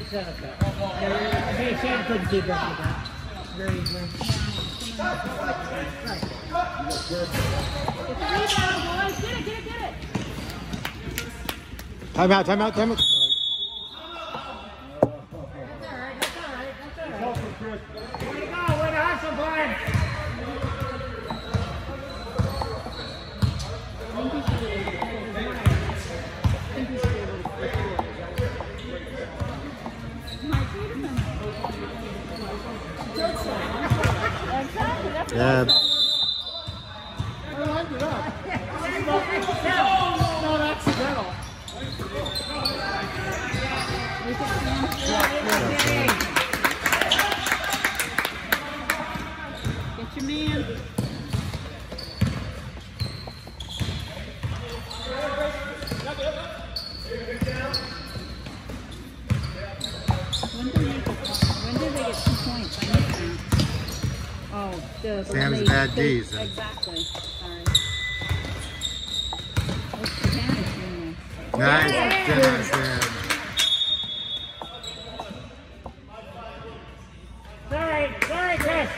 Good setup. though. Hey, Sam couldn't keep up with that. Very good. Right. It. Timeout, timeout, timeout. That's all right. That's all right. That's all right. Way to go. Way to hustle, bud. I think he should be able to pull his wire. I think he should be able to pull it. Mike, wait a minute. Good side. Exactly, that's what I Yeah. said. I lined it up. Not accidental. Look at Sam. Get your man. When do they get, when do they get two points? I missed that. Oh, the. Sam's they- bad they- Ds, then. Exactly, sorry. What's the damage doing Nice. Good, Sam. Sorry. Sorry, Chris.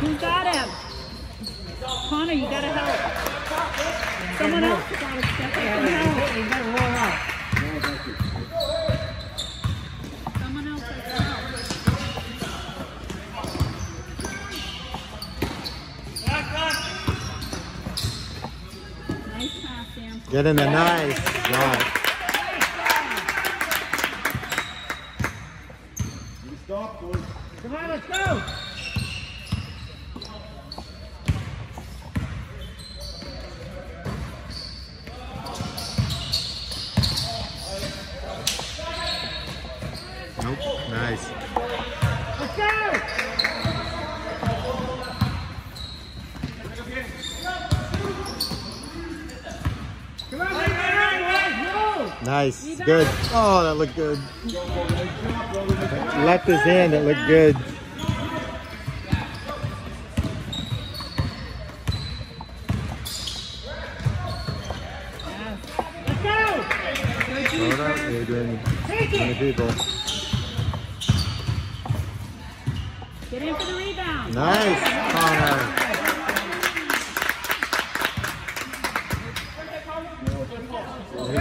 Who got him? Connor, you gotta help. Someone else has gotta step up and help. You better roll out. Someone else has to help. Nice pass, In there. Nice. Got it. Come on, let's go. Nope. Nice. Let's go. Come on, come on, move. Nice. Good. Oh, that looked good. Left his hand. That looked good. Hold up, Adrian. Many people. Get in for the rebound. Nice, Connor.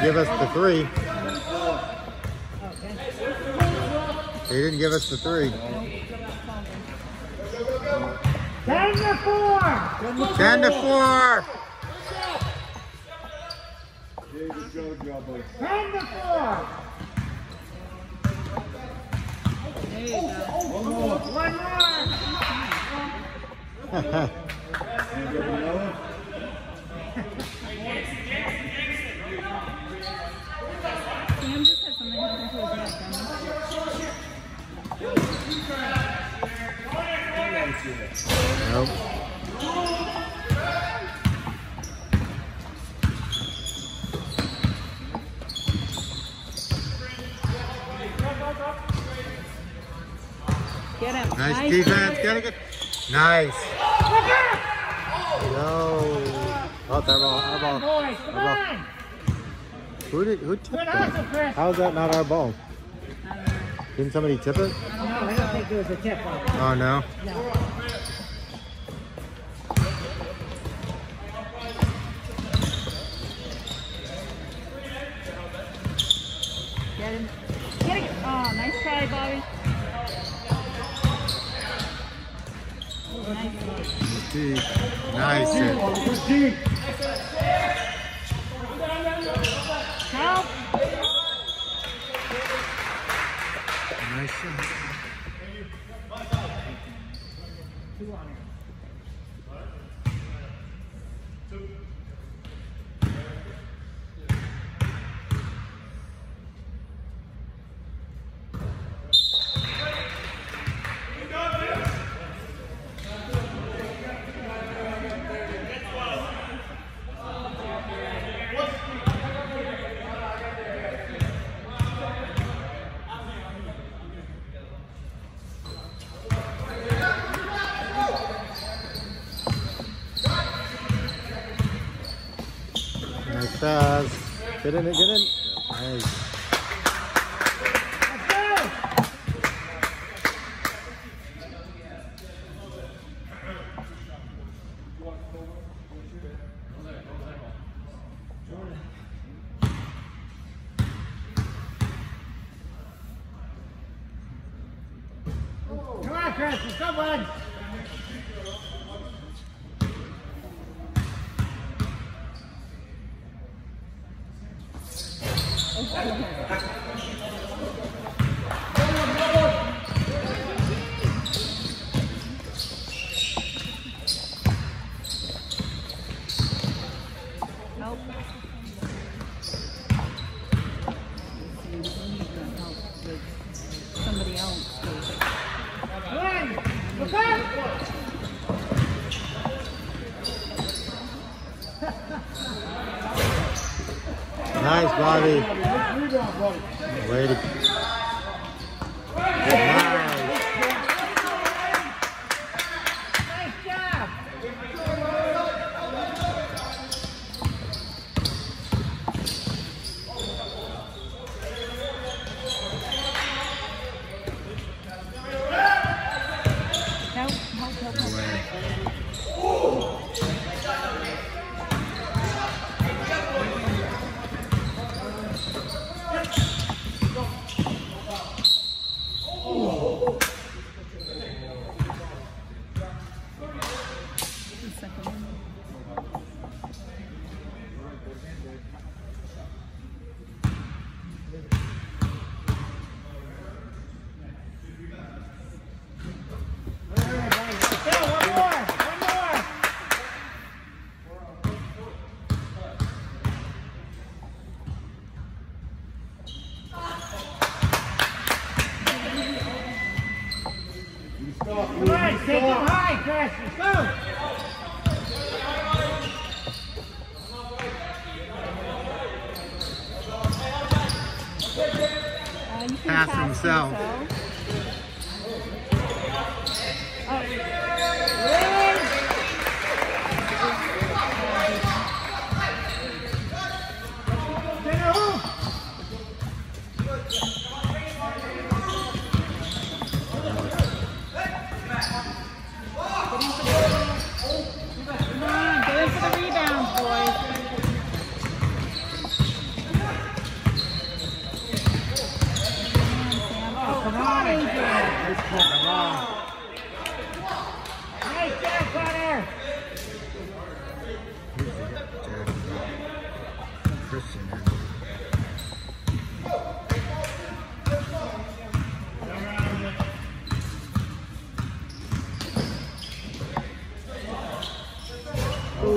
Give us the three. He didn't give us the three. Ten to four. Ten to four. Ten to four. There you go. One more. know? Get him. Nice, nice defense. Get him. Nice. No. Oh, that ball. That ball. That ball. Who did who tipped that? How is that not our ball? Didn't somebody tip it? I don't know. I don't think it was a tip. Ball. Oh no. no. Nice. Nice. Gelen, gelen Nice, Bobby. Way to Take him high, Cassius. Go. Pass himself. himself.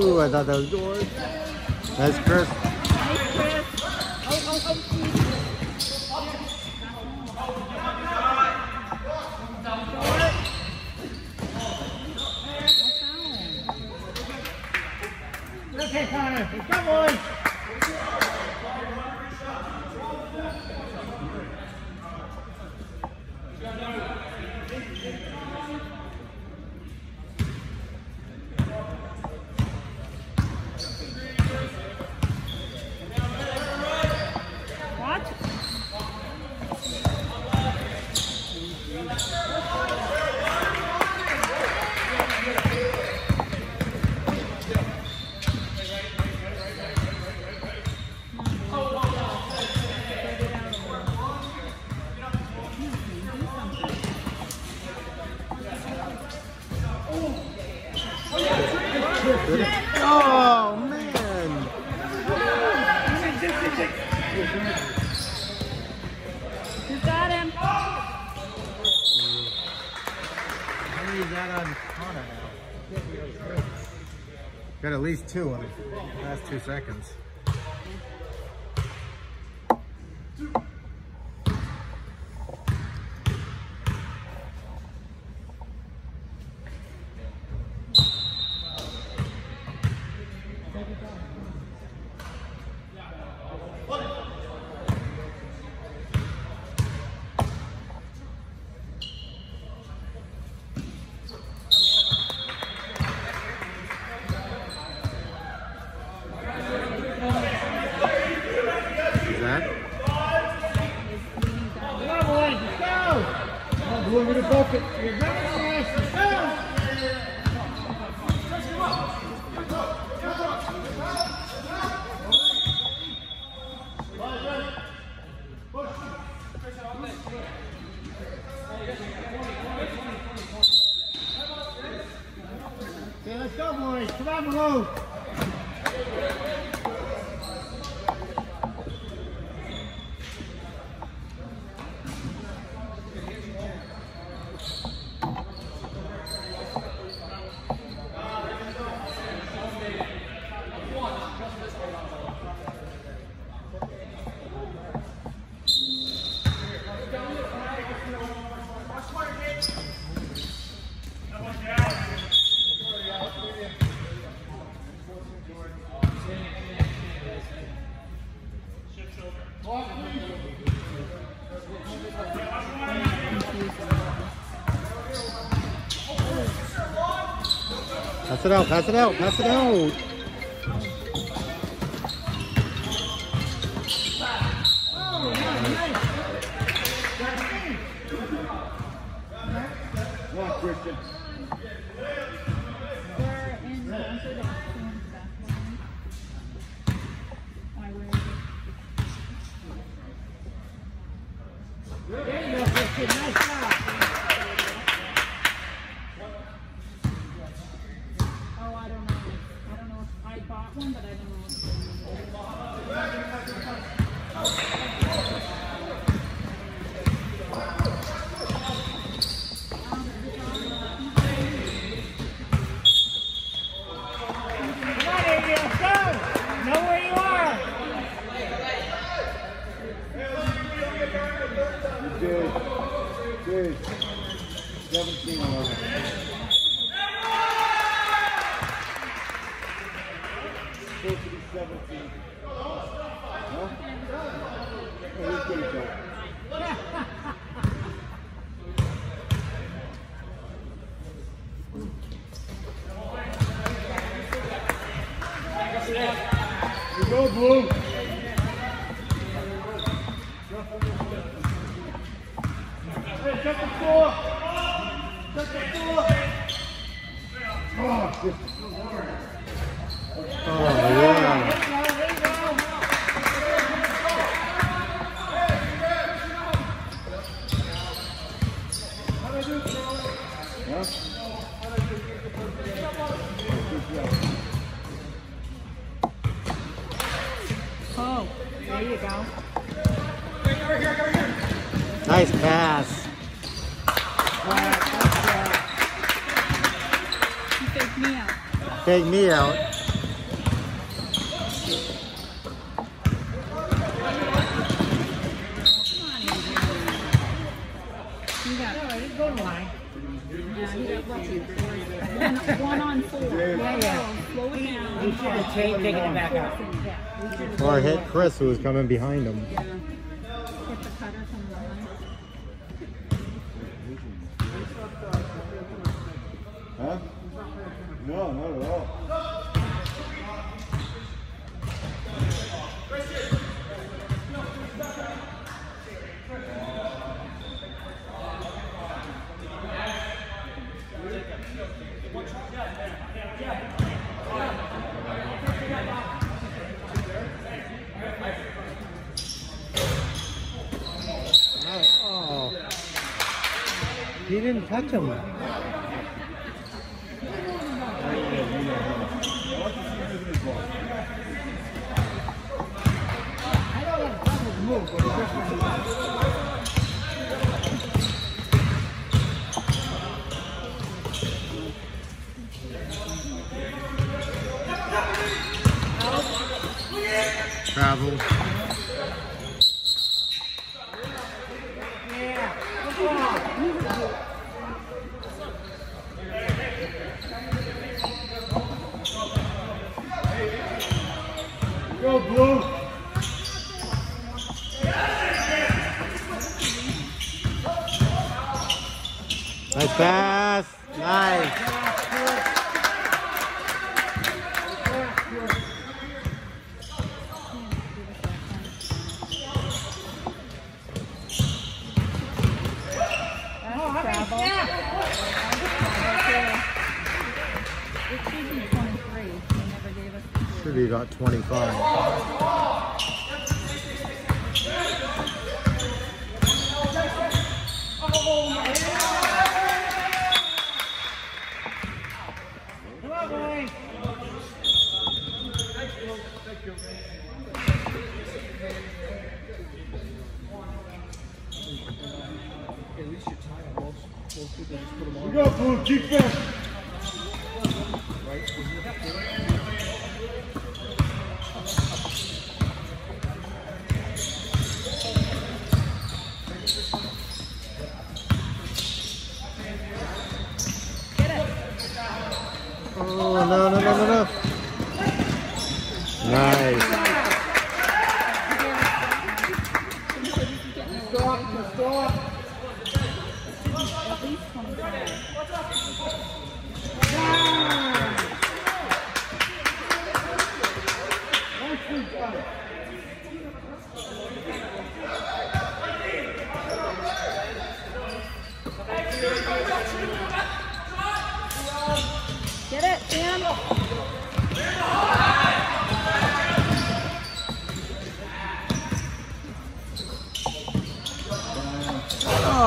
Ooh, I thought that was good. That's Chris. Okay, Connor. Come on. that on Kana now. Got at least two on the last two seconds. it out, pass it out, pass it out. There you go. Nice pass. Wow, Take me out. Take me out. taking it back out. Or hit Chris, who was coming behind him. Yeah.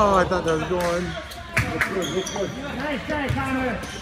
Oh, I thought that was going. Nice try, Connor.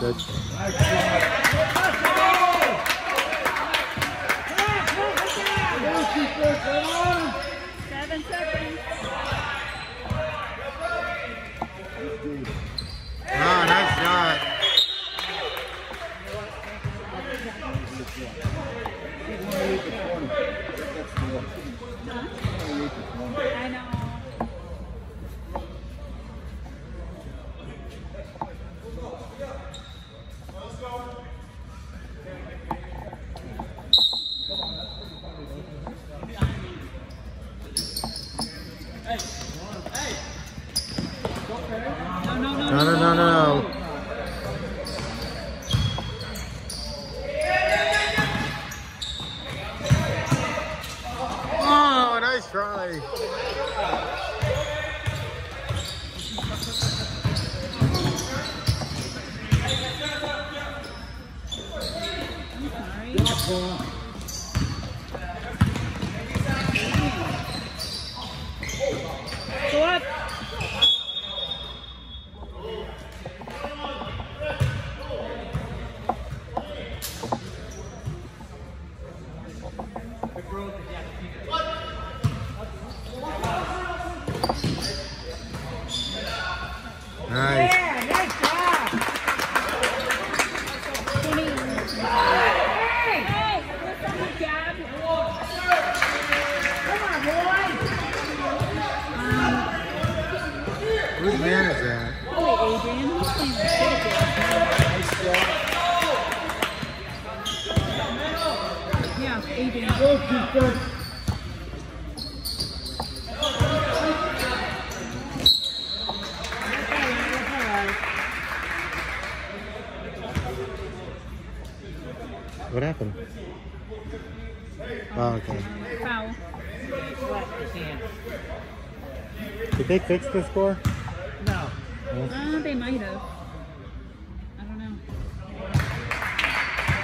Good. Did they fix the score? No. Uh, they might have. I don't know.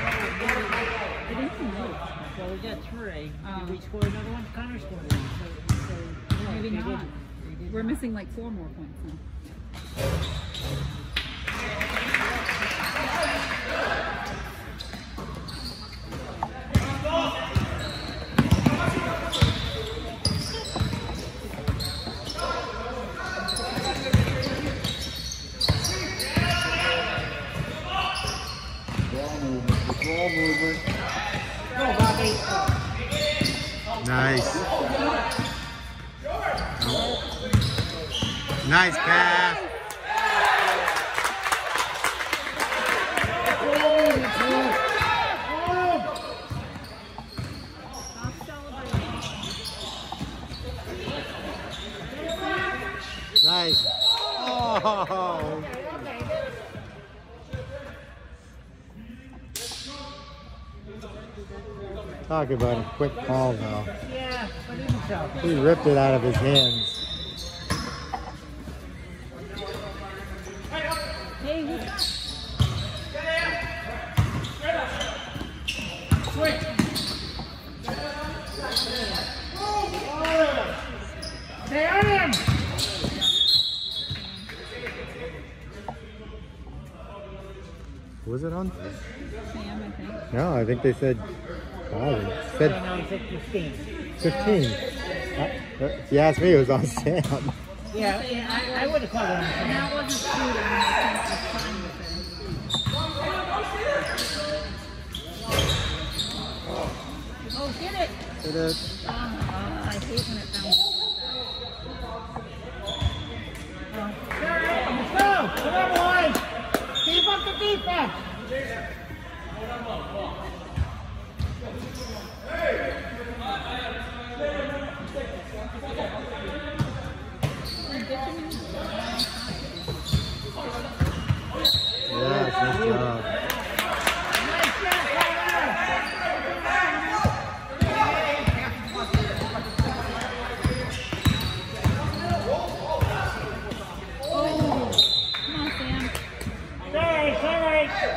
I didn't know. Well, we got three. Um, Did we score another one? Connor scored one. So, so no, Maybe they not. didn't. They didn't. We're missing like four more points now. Ball movement. The ball movement. Go, Bobby. Nice. Nice pass. Stop celebrating. Nice. Oh. Talk about a quick call though. Yeah, but. He ripped it out of his hands. Hey, who's that? Stay on him. Was it on? Sam, I think. No, I think they said. Oh, they No, said no, 15. 15. Uh, If you ask me, it was on Sam. Yeah, yeah I, I would have called it on And Sam. that wasn't shooting. I think was fine with it. Oh, get it! Did it? Oh, I hate when it bounces Let's go. Come on, boys. Keep up the defense. Oh.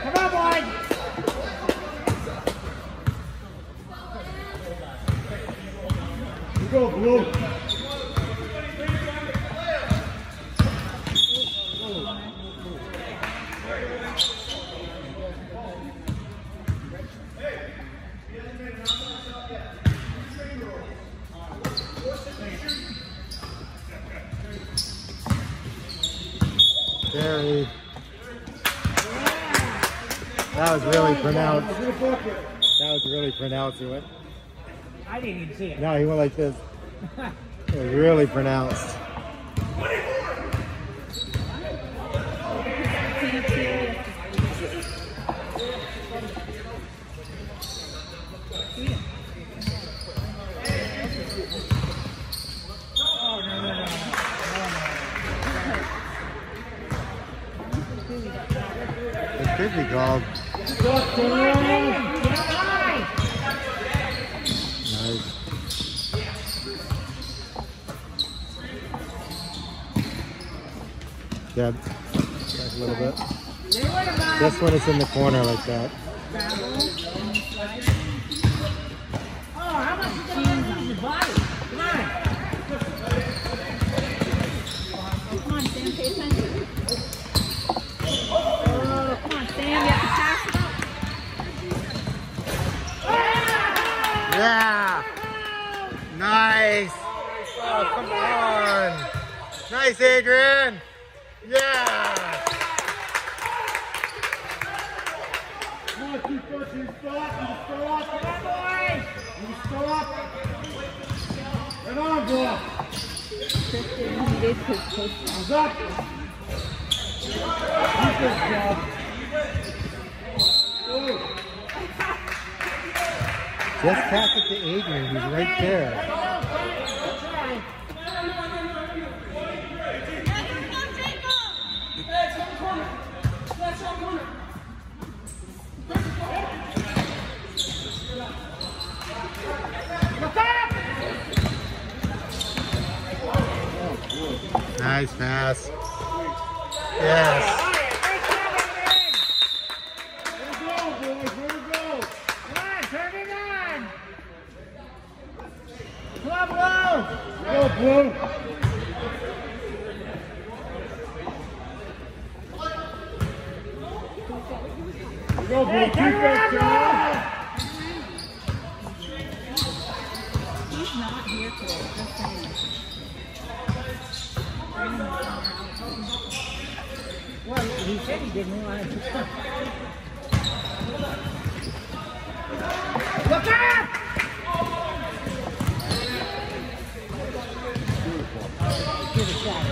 Come on, boys. You go, Blue. That was really pronounced. That was really pronounced. Didn't even see it. No, he went like this. It was really pronounced. Can't see it. Oh, no, no, no. It could be called. Shot, turn around. Get high. Nice. Yeah, back a little bit. This one is in the corner like that. Yeah! Nice! Oh, come on! Nice, Adrian! Yeah! Come on, defense. You stop. You stop. Come on, boys. You stop. Get on, bro. Tristan, he did his post. Hands up. Good job. Just pass it to Adrian. He's right there. Nice pass. Yes. Way to go, boys. Way to go. Come on, turn it on. Come on, Blue. Go, Blue. Go, Blue. Keep it, John. He's not here today, just saying. Well, he said he didn't want to. Look out! Give a shot.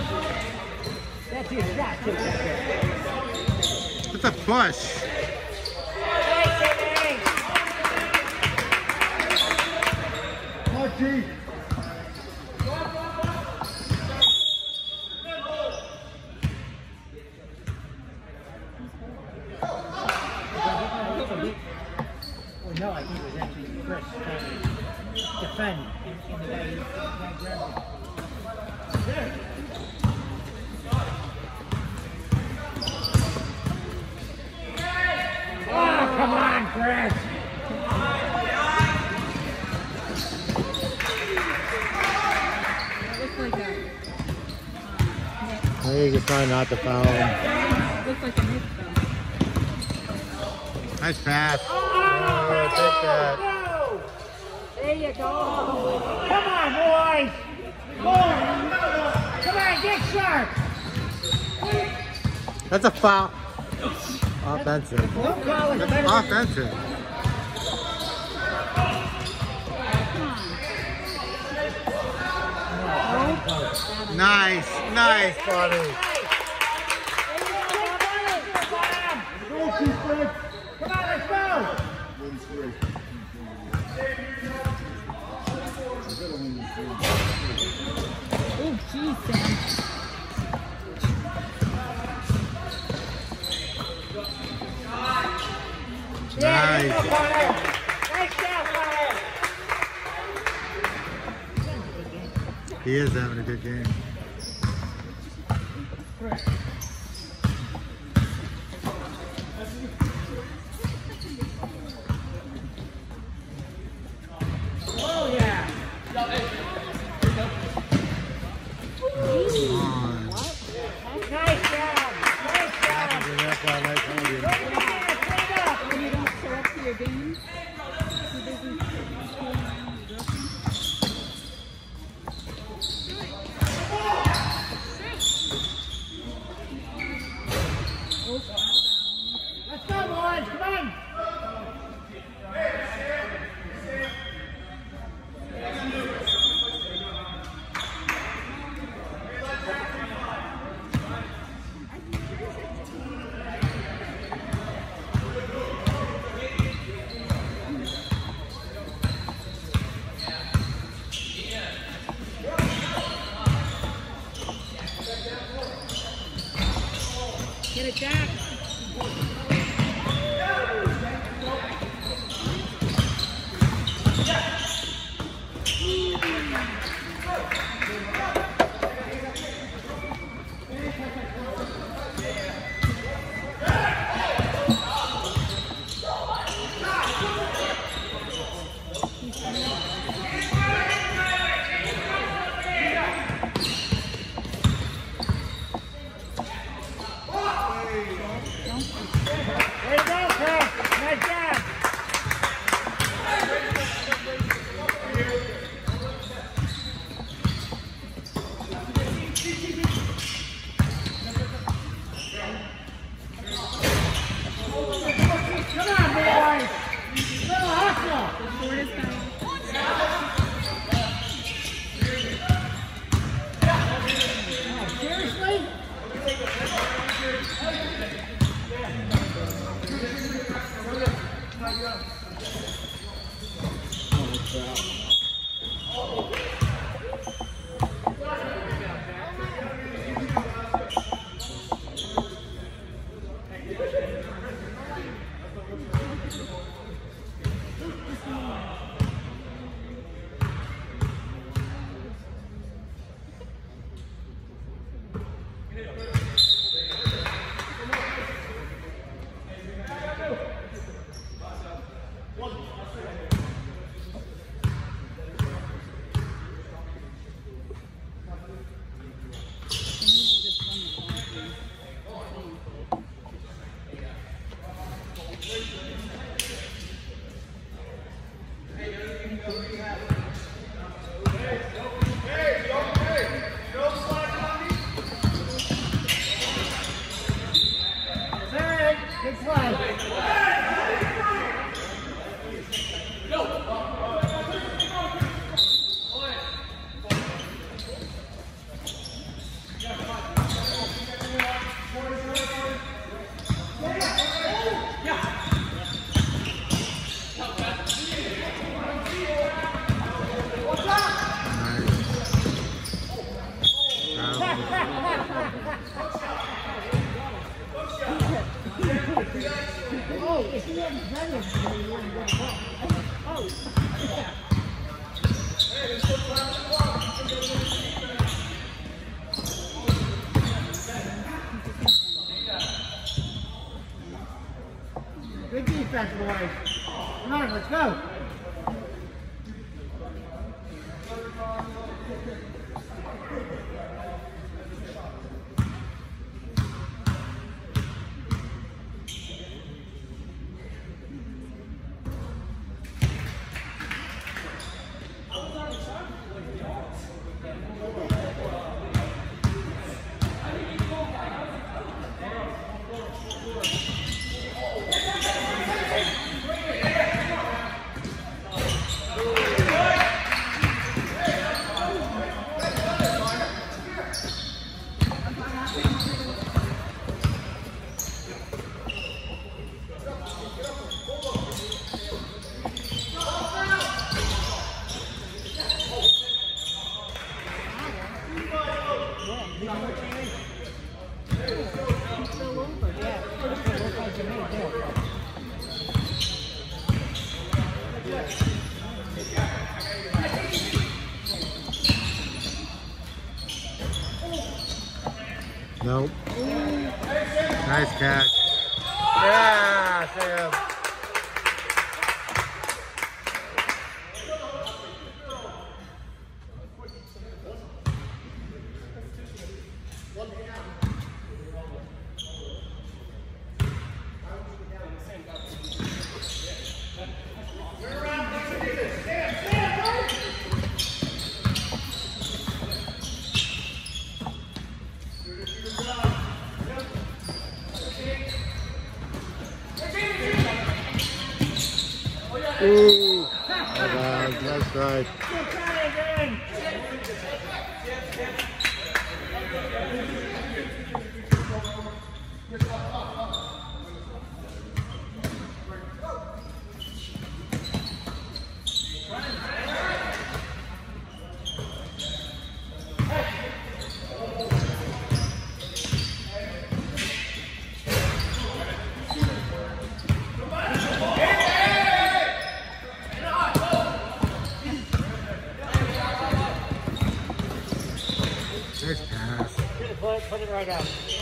That's his shot, too. That's it. It's a push. Archie. Well, no, I think it was actually Chris uh, to defend in, in the way he grabbed it. Oh, come on, Chris. It looks like a, I think you're trying not to foul him. it looks like a mix though. Nice pass. Oh, take that. Go. There you go. Come on, boys. Come on, get sharp. That's a foul. Offensive. Don't call it. That's offensive. Nice, nice, buddy. Go, Keith, Come on, let's go. Geez, Sam. Nice. Nice job, Connor. He is having a good game. Oh, yeah. Come on. Nice job. Nice job. That's why I like Hogan. Clean up. When you don't show up to your games, too busy screwing around with girlfriend. Oh, out of bounds. Let's go, boys. Come on. Get it, Jack.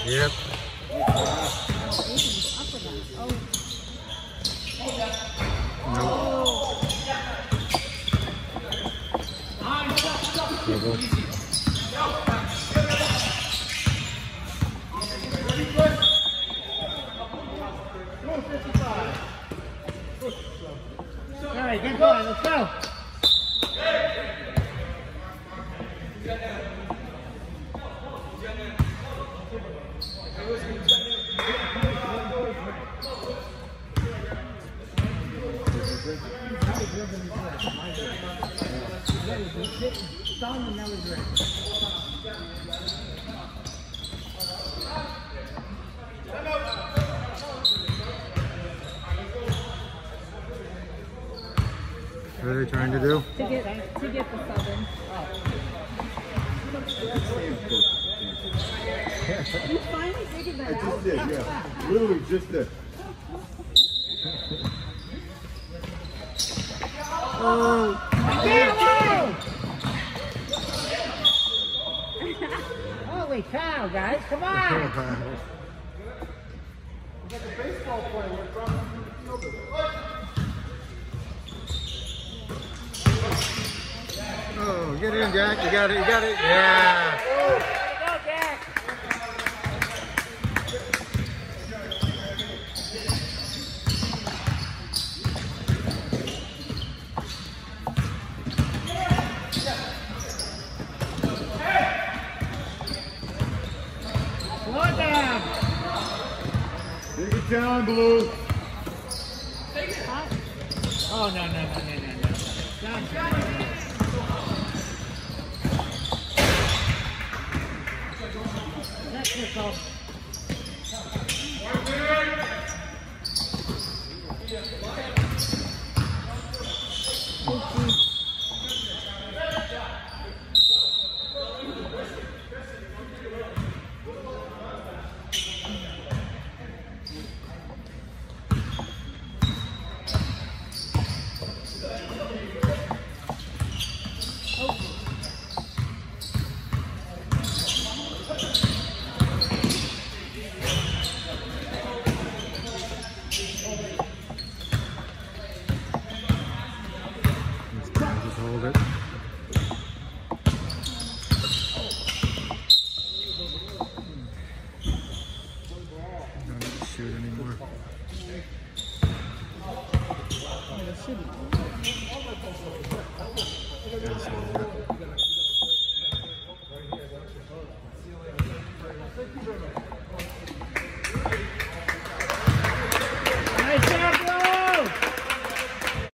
Yep. We trying to do? To get to get the southern. You finally figured I just out. did, yeah. Literally just did. Oh! Holy cow, guys, come on! got it. You got it. Yeah.